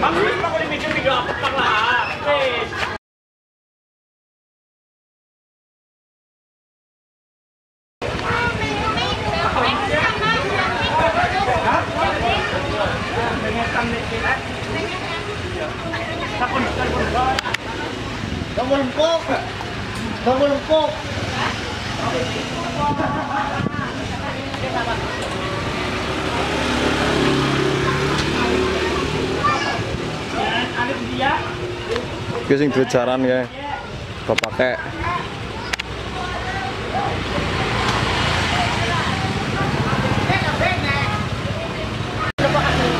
Ma'am, please pa ko Ki sing duwe jaran kae. Bapake.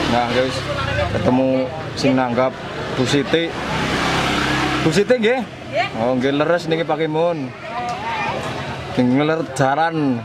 Nah, guys, ketemu sing nanggap Bu Siti. Bu Siti nggih? Oh, nggih leres niki Pak. Sing ngeler jaran.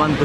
someone to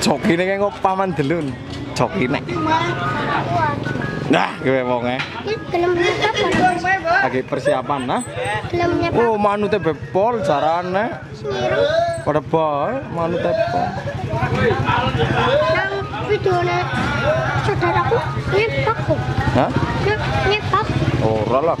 joki ini kayak paman delun. Joki nek. Nah gue mau nge lagi persiapan nah. Oh manu tebe bepol caranya e. pada bol manu tebe nang videonya saudaraku nyepak kok nyepak oh ralak